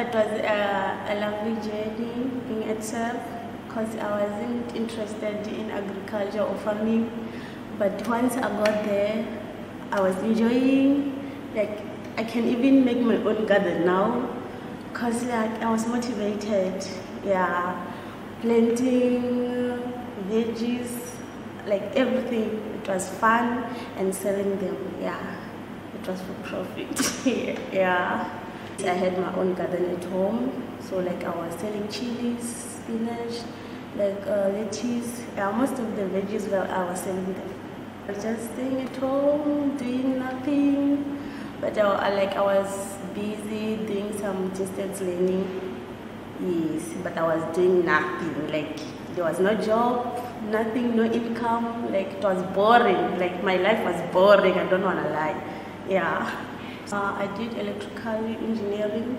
It was a, a lovely journey in itself because I wasn't interested in agriculture or farming. But once I got there, I was enjoying, like, I can even make my own garden now because like, I was motivated. Yeah, planting veggies, like everything. It was fun and selling them. Yeah, it was for profit. yeah. I had my own garden at home, so like I was selling chilies, spinach, like uh, lettuce. Yeah, most of the veggies well, I was selling them. I was just staying at home, doing nothing. But I, I like I was busy doing some distance learning. Yes, but I was doing nothing. Like there was no job, nothing, no income. Like it was boring. Like my life was boring. I don't wanna lie. Yeah. Uh, I did electrical engineering.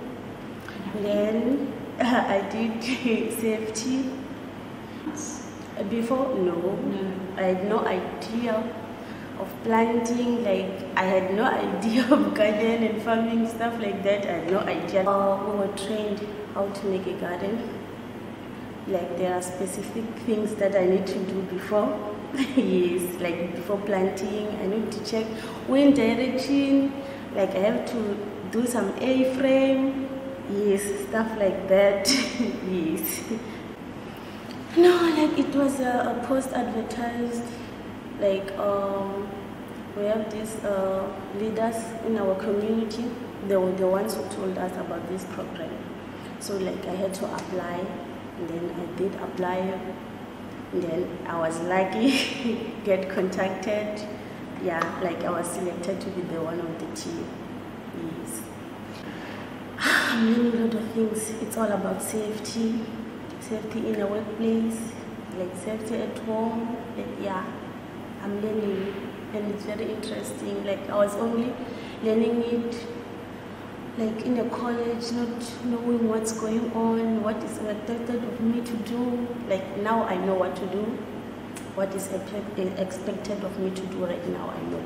Then I did safety. Before, no, No. I had no idea of planting. Like I had no idea of garden and farming stuff like that. I had no idea. Uh, we were trained how to make a garden. Like there are specific things that I need to do before. yes, like before planting, I need to check wind direction. Like I have to do some A-frame. Yes, stuff like that. yes. No, like it was a, a post advertised. Like um, we have these uh, leaders in our community. They were the ones who told us about this program. So like I had to apply, and then I did apply. And then I was lucky, get contacted. Yeah, like I was selected to be the one of the team. Yes. I'm a lot of things. It's all about safety, safety in the workplace, like safety at home. Like, yeah, I'm learning, and it's very interesting. Like I was only learning it, like in the college, not knowing what's going on, what is expected of me to do. Like now I know what to do, what is expected of me to do right now. I know.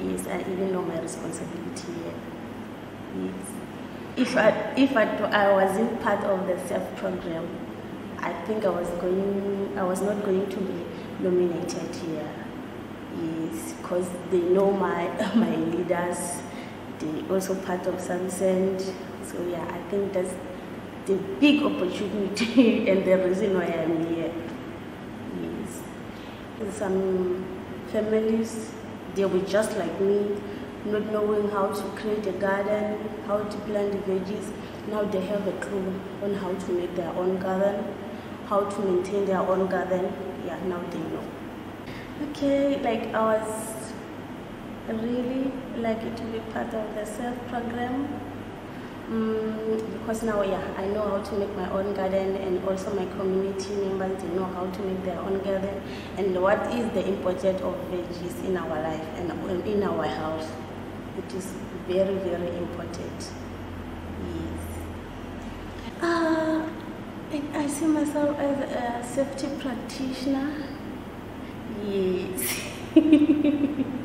Yes, I even know my responsibility here. Yes. If I if I, I wasn't part of the SEF program, I think I was going I was not going to be nominated here. Yes, because they know my my leaders. They also part of Sunsend. So yeah, I think that's the big opportunity and the reason why I'm here. Some families they were just like me, not knowing how to create a garden, how to plant veggies. Now they have a clue on how to make their own garden, how to maintain their own garden. Yeah, now they know. Okay, like I was really lucky to be part of the SEF program. Mm, because now, yeah, I know how to make my own garden, and also my community members they know how to make their own garden, and what is the importance of veggies in our life and in our health. It is very, very important. Yes. Uh, I, I see myself as a safety practitioner. Yes.